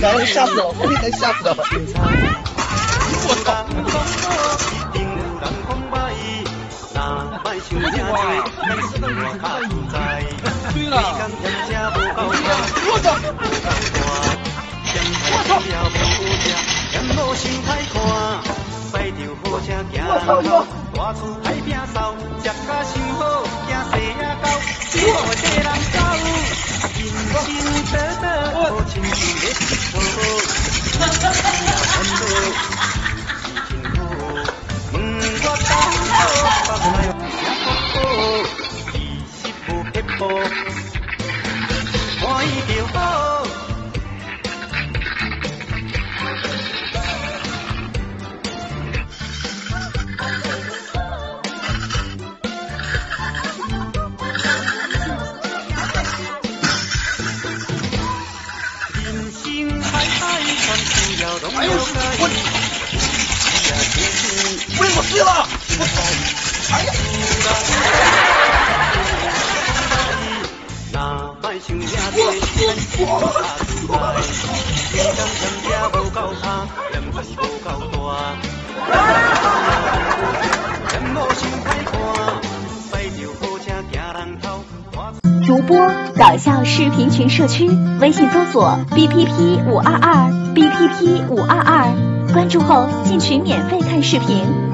来吓死我！我被吓死了！我操！对了！我操！我操！大厝 我已经，好。哎呦我！喂，我死了！哎呀！主播搞笑视频群社区，微信搜索 bpp 五二二。B P P 五二二，关注后进群免费看视频。